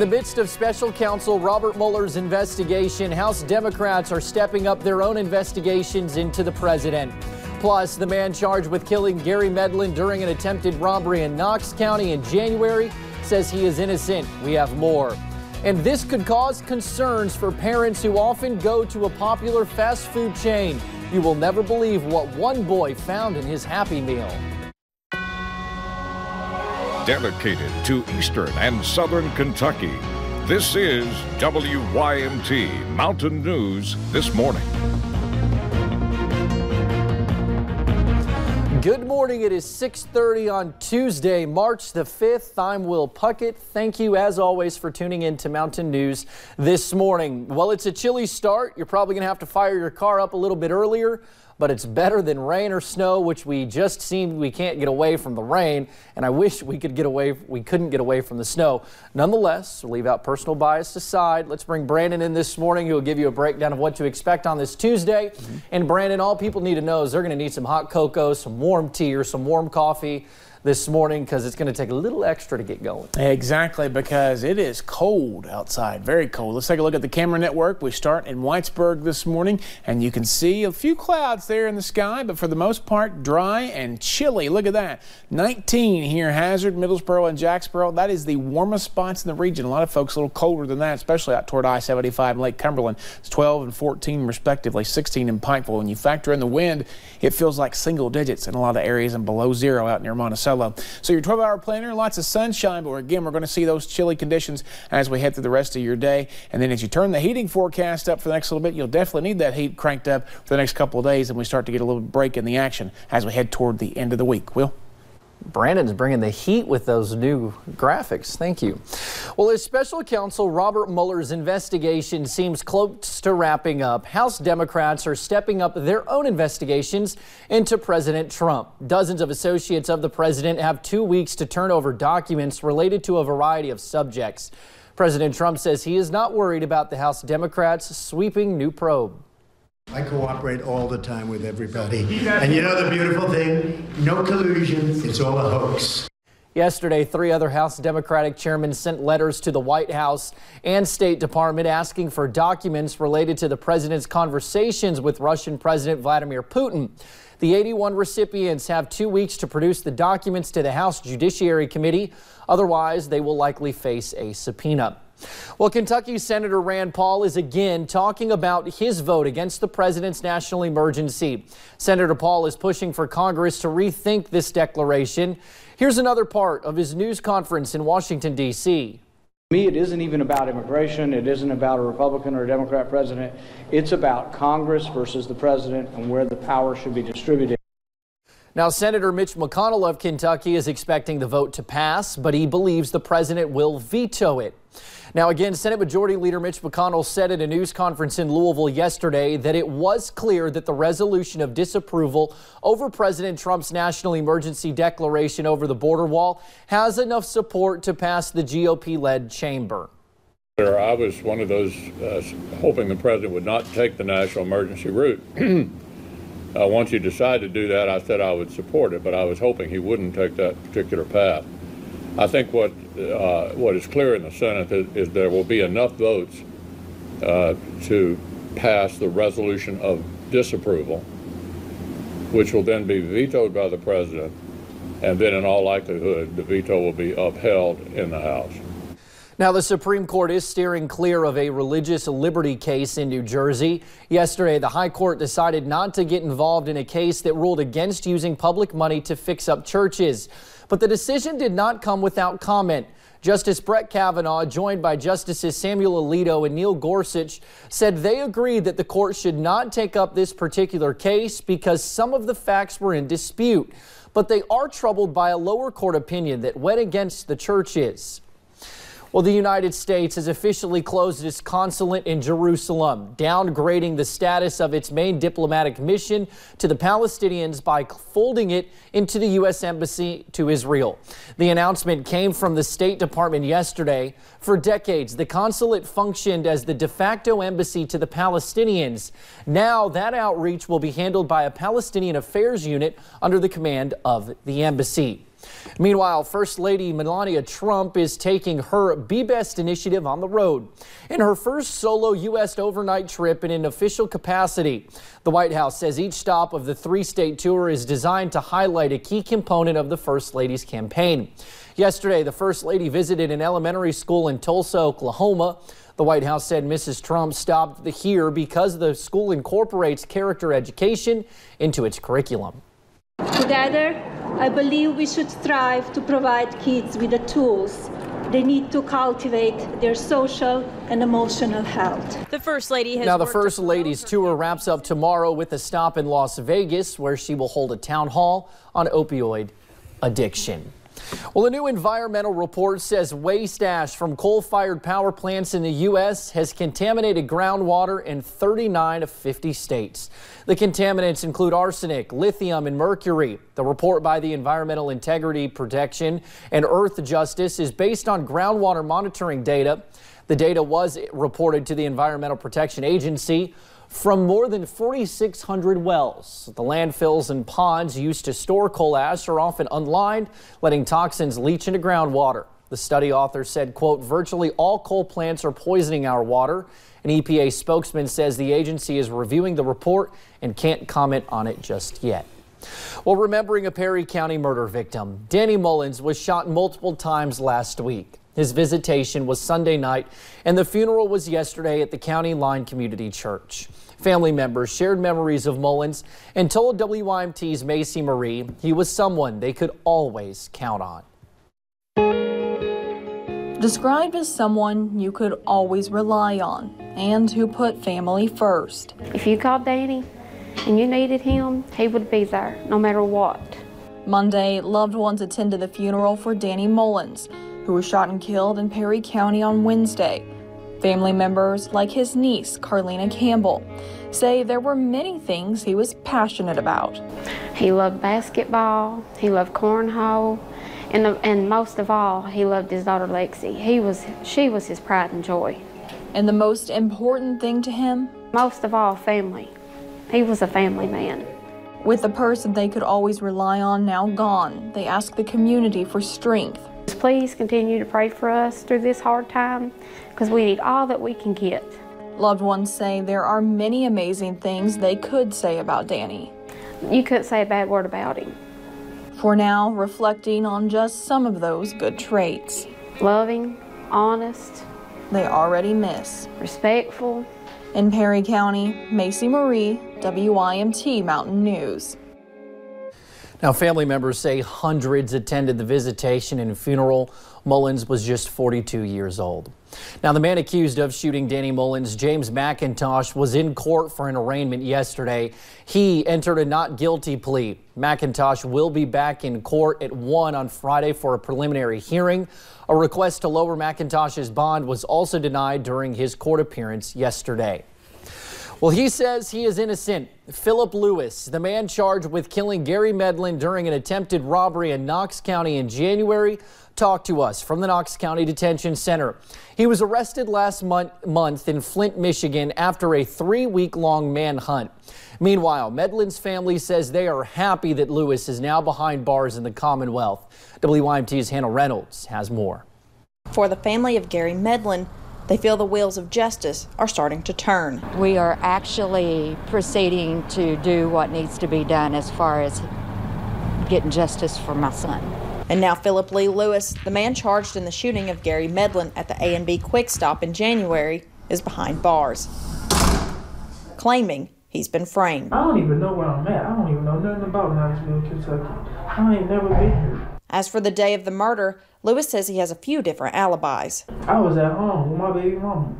In the midst of special counsel Robert Mueller's investigation, House Democrats are stepping up their own investigations into the president. Plus, the man charged with killing Gary Medlin during an attempted robbery in Knox County in January says he is innocent. We have more. And this could cause concerns for parents who often go to a popular fast food chain. You will never believe what one boy found in his Happy Meal. Dedicated to Eastern and Southern Kentucky, this is WYMT Mountain News This Morning. Good morning. It is 6:30 on Tuesday, March the 5th. I'm Will Puckett. Thank you as always for tuning in to Mountain News this morning. Well, it's a chilly start. You're probably going to have to fire your car up a little bit earlier but it's better than rain or snow, which we just seem we can't get away from the rain. And I wish we could get away, we couldn't get away from the snow. Nonetheless, leave out personal bias aside. Let's bring Brandon in this morning, who will give you a breakdown of what to expect on this Tuesday. Mm -hmm. And Brandon, all people need to know is they're going to need some hot cocoa, some warm tea, or some warm coffee this morning because it's going to take a little extra to get going. Exactly, because it is cold outside, very cold. Let's take a look at the camera network. We start in Whitesburg this morning, and you can see a few clouds there in the sky, but for the most part, dry and chilly. Look at that. 19 here, Hazard, Middlesboro, and Jacksboro. That is the warmest spots in the region. A lot of folks a little colder than that, especially out toward I-75 and Lake Cumberland. It's 12 and 14 respectively, 16 in Pikeville. When you factor in the wind, it feels like single digits in a lot of areas and below zero out near Monticello. So your 12-hour planner, lots of sunshine, but again, we're going to see those chilly conditions as we head through the rest of your day. And then as you turn the heating forecast up for the next little bit, you'll definitely need that heat cranked up for the next couple of days, and we start to get a little break in the action as we head toward the end of the week. Will? Brandon's bringing the heat with those new graphics. Thank you. Well, as special counsel Robert Mueller's investigation seems close to wrapping up, House Democrats are stepping up their own investigations into President Trump. Dozens of associates of the president have two weeks to turn over documents related to a variety of subjects. President Trump says he is not worried about the House Democrats' sweeping new probe. I cooperate all the time with everybody. And you know the beautiful thing? No collusion. It's all a hoax. Yesterday, three other House Democratic chairmen sent letters to the White House and State Department asking for documents related to the president's conversations with Russian President Vladimir Putin. The 81 recipients have two weeks to produce the documents to the House Judiciary Committee. Otherwise, they will likely face a subpoena. Well, Kentucky Senator Rand Paul is again talking about his vote against the president's national emergency. Senator Paul is pushing for Congress to rethink this declaration. Here's another part of his news conference in Washington, D.C. Me, it isn't even about immigration. It isn't about a Republican or a Democrat president. It's about Congress versus the president and where the power should be distributed. Now, Senator Mitch McConnell of Kentucky is expecting the vote to pass, but he believes the president will veto it. Now, again, Senate Majority Leader Mitch McConnell said at a news conference in Louisville yesterday that it was clear that the resolution of disapproval over President Trump's national emergency declaration over the border wall has enough support to pass the GOP-led chamber. I was one of those uh, hoping the president would not take the national emergency route. uh, once he decided to do that, I said I would support it, but I was hoping he wouldn't take that particular path. I think what uh, what is clear in the Senate is, is there will be enough votes uh, to pass the resolution of disapproval, which will then be vetoed by the president, and then in all likelihood the veto will be upheld in the House. Now, the Supreme Court is steering clear of a religious liberty case in New Jersey. Yesterday, the High Court decided not to get involved in a case that ruled against using public money to fix up churches. But the decision did not come without comment. Justice Brett Kavanaugh, joined by Justices Samuel Alito and Neil Gorsuch, said they agreed that the court should not take up this particular case because some of the facts were in dispute. But they are troubled by a lower court opinion that went against the churches. Well, the United States has officially closed its consulate in Jerusalem, downgrading the status of its main diplomatic mission to the Palestinians by folding it into the U.S. Embassy to Israel. The announcement came from the State Department yesterday. For decades, the consulate functioned as the de facto embassy to the Palestinians. Now, that outreach will be handled by a Palestinian affairs unit under the command of the embassy. Meanwhile, First Lady Melania Trump is taking her Be Best initiative on the road. In her first solo U.S. overnight trip in an official capacity, the White House says each stop of the three state tour is designed to highlight a key component of the First Lady's campaign. Yesterday, the First Lady visited an elementary school in Tulsa, Oklahoma. The White House said Mrs. Trump stopped here because the school incorporates character education into its curriculum. Together, I believe we should strive to provide kids with the tools they need to cultivate their social and emotional health. The First Lady has Now, the First Lady's tour wraps up tomorrow with a stop in Las Vegas where she will hold a town hall on opioid addiction. Well, a new environmental report says waste ash from coal fired power plants in the U.S. has contaminated groundwater in 39 of 50 states. The contaminants include arsenic, lithium, and mercury. The report by the Environmental Integrity Protection and Earthjustice is based on groundwater monitoring data. The data was reported to the Environmental Protection Agency from more than 4,600 wells. The landfills and ponds used to store coal ash are often unlined, letting toxins leach into groundwater. The study author said, quote, virtually all coal plants are poisoning our water. An EPA spokesman says the agency is reviewing the report and can't comment on it just yet. Well, remembering a Perry County murder victim, Danny Mullins was shot multiple times last week. His visitation was Sunday night, and the funeral was yesterday at the County Line Community Church. Family members shared memories of Mullins and told WYMT's Macy Marie he was someone they could always count on. Described as someone you could always rely on and who put family first. If you called Danny and you needed him, he would be there no matter what. Monday, loved ones attended the funeral for Danny Mullins, who was shot and killed in Perry County on Wednesday. Family members, like his niece, Carlina Campbell, say there were many things he was passionate about. He loved basketball, he loved cornhole, and, uh, and most of all, he loved his daughter Lexi. He was, she was his pride and joy. And the most important thing to him? Most of all, family. He was a family man. With the person they could always rely on now gone, they ask the community for strength. Please continue to pray for us through this hard time because we need all that we can get. Loved ones say there are many amazing things they could say about Danny. You couldn't say a bad word about him. For now, reflecting on just some of those good traits. Loving, honest. They already miss. Respectful. In Perry County, Macy Marie, WYMT Mountain News. Now, family members say hundreds attended the visitation and funeral. Mullins was just 42 years old. Now, the man accused of shooting Danny Mullins, James McIntosh, was in court for an arraignment yesterday. He entered a not guilty plea. McIntosh will be back in court at 1 on Friday for a preliminary hearing. A request to lower McIntosh's bond was also denied during his court appearance yesterday. Well, he says he is innocent. Philip Lewis, the man charged with killing Gary Medlin during an attempted robbery in Knox County in January, talked to us from the Knox County Detention Center. He was arrested last month, month in Flint, Michigan after a three week long manhunt. Meanwhile, Medlin's family says they are happy that Lewis is now behind bars in the Commonwealth. WYMT's Hannah Reynolds has more. For the family of Gary Medlin, they feel the wheels of justice are starting to turn. We are actually proceeding to do what needs to be done as far as getting justice for my son. And now Philip Lee Lewis, the man charged in the shooting of Gary Medlin at the A&B Quick Stop in January, is behind bars, claiming he's been framed. I don't even know where I'm at. I don't even know nothing about Knoxville, Kentucky. I ain't never been here. As for the day of the murder, Lewis says he has a few different alibis. I was at home with my baby mama,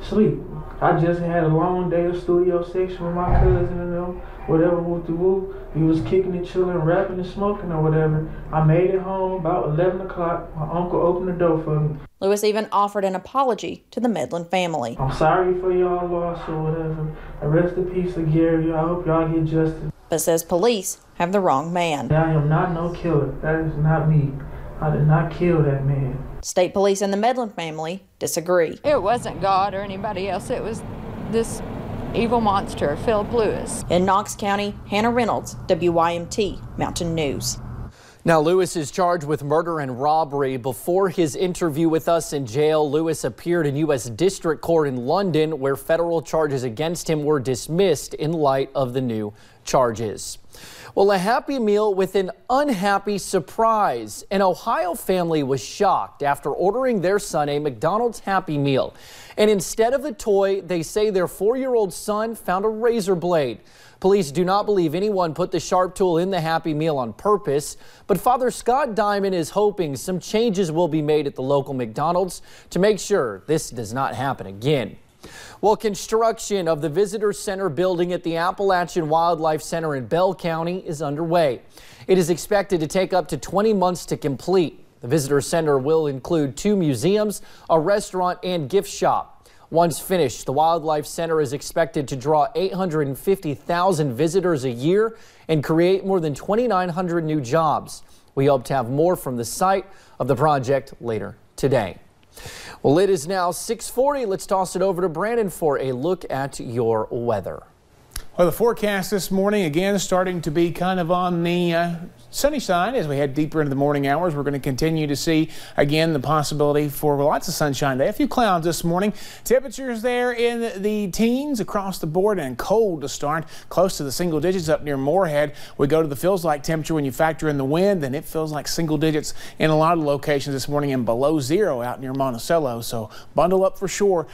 sleep. I just had a long day of studio section with my cousin and them, whatever, whoop the whoop. We was kicking and chilling, rapping and smoking or whatever. I made it home about 11 o'clock. My uncle opened the door for me. Lewis even offered an apology to the Medlin family. I'm sorry for y'all loss or whatever. Rest in peace to Gary. I hope y'all get justice. But says police have the wrong man. I am not no killer. That is not me. I did not kill that man. State police and the Medlin family disagree. It wasn't God or anybody else. It was this evil monster, Philip Lewis. In Knox County, Hannah Reynolds, WYMT Mountain News. Now, Lewis is charged with murder and robbery. Before his interview with us in jail, Lewis appeared in U.S. District Court in London, where federal charges against him were dismissed in light of the new charges. Well, a happy meal with an unhappy surprise. An Ohio family was shocked after ordering their son a McDonald's Happy Meal. And instead of a toy, they say their four year old son found a razor blade. Police do not believe anyone put the sharp tool in the Happy Meal on purpose, but Father Scott Diamond is hoping some changes will be made at the local McDonald's to make sure this does not happen again. Well, construction of the Visitor Center building at the Appalachian Wildlife Center in Bell County is underway. It is expected to take up to 20 months to complete. The Visitor Center will include two museums, a restaurant, and gift shop. Once finished, the Wildlife Center is expected to draw 850,000 visitors a year and create more than 2,900 new jobs. We hope to have more from the site of the project later today. Well, it is now 640. Let's toss it over to Brandon for a look at your weather. Well, the forecast this morning again starting to be kind of on the uh, sunny side as we head deeper into the morning hours. We're going to continue to see again the possibility for lots of sunshine. A few clouds this morning. Temperatures there in the teens across the board and cold to start, close to the single digits up near Morehead. We go to the feels like temperature when you factor in the wind, and it feels like single digits in a lot of locations this morning and below zero out near Monticello. So bundle up for sure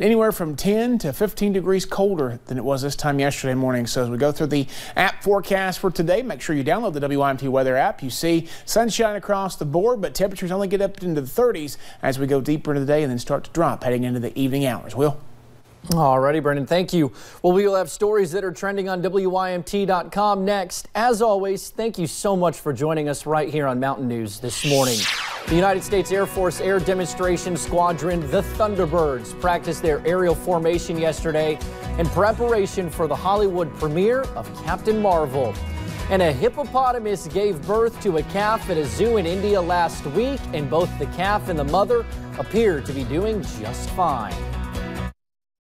anywhere from 10 to 15 degrees colder than it was this time yesterday morning. So as we go through the app forecast for today, make sure you download the WYMT weather app. You see sunshine across the board, but temperatures only get up into the 30s as we go deeper into the day and then start to drop heading into the evening hours. Will? Alrighty, Brendan, thank you. Well, we will have stories that are trending on WYMT.com next. As always, thank you so much for joining us right here on Mountain News this morning. The United States Air Force Air Demonstration Squadron, the Thunderbirds, practiced their aerial formation yesterday in preparation for the Hollywood premiere of Captain Marvel. And a hippopotamus gave birth to a calf at a zoo in India last week, and both the calf and the mother appear to be doing just fine.